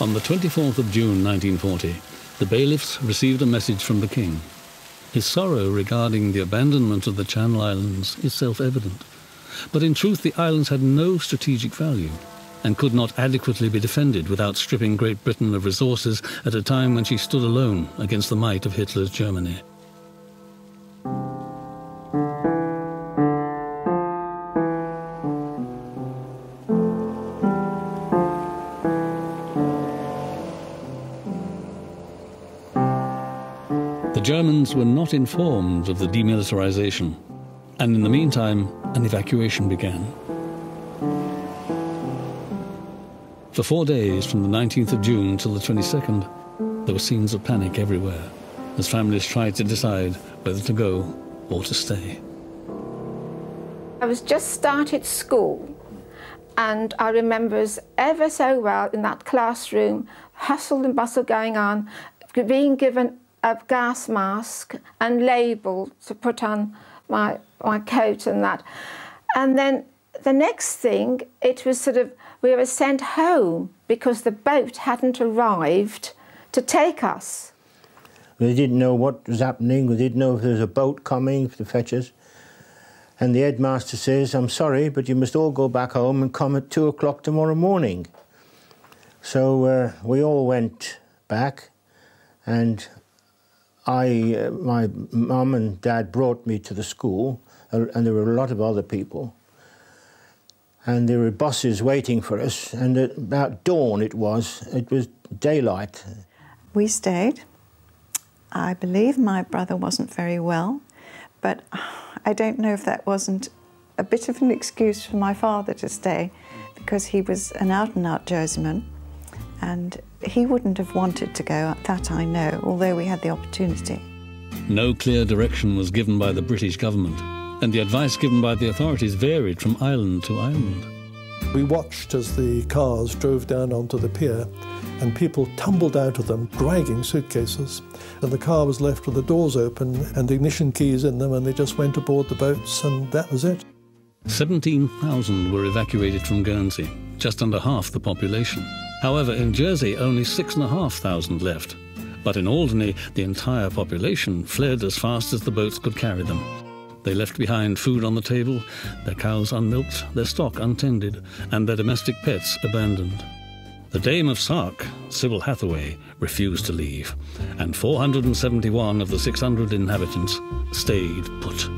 On the 24th of June 1940, the bailiffs received a message from the king. His sorrow regarding the abandonment of the Channel Islands is self-evident. But in truth, the islands had no strategic value and could not adequately be defended without stripping Great Britain of resources at a time when she stood alone against the might of Hitler's Germany. The Germans were not informed of the demilitarization, and in the meantime, an evacuation began. For four days, from the 19th of June till the 22nd, there were scenes of panic everywhere as families tried to decide whether to go or to stay. I was just started school and I remember as ever so well in that classroom, hustle and bustle going on, being given a gas mask and label to put on my, my coat and that. And then the next thing, it was sort of, we were sent home because the boat hadn't arrived to take us. We didn't know what was happening. We didn't know if there was a boat coming to fetch us. And the headmaster says, I'm sorry, but you must all go back home and come at two o'clock tomorrow morning. So uh, we all went back and I, uh, my mum and dad brought me to the school, uh, and there were a lot of other people. And there were buses waiting for us, and at about dawn it was, it was daylight. We stayed. I believe my brother wasn't very well, but I don't know if that wasn't a bit of an excuse for my father to stay because he was an out and out Jerseyman and he wouldn't have wanted to go, that I know, although we had the opportunity. No clear direction was given by the British government, and the advice given by the authorities varied from island to island. We watched as the cars drove down onto the pier and people tumbled out of them, dragging suitcases. And the car was left with the doors open and the ignition keys in them, and they just went aboard the boats, and that was it. 17,000 were evacuated from Guernsey, just under half the population. However, in Jersey, only 6,500 left. But in Alderney, the entire population fled as fast as the boats could carry them. They left behind food on the table, their cows unmilked, their stock untended, and their domestic pets abandoned. The Dame of Sark, Sybil Hathaway, refused to leave, and 471 of the 600 inhabitants stayed put.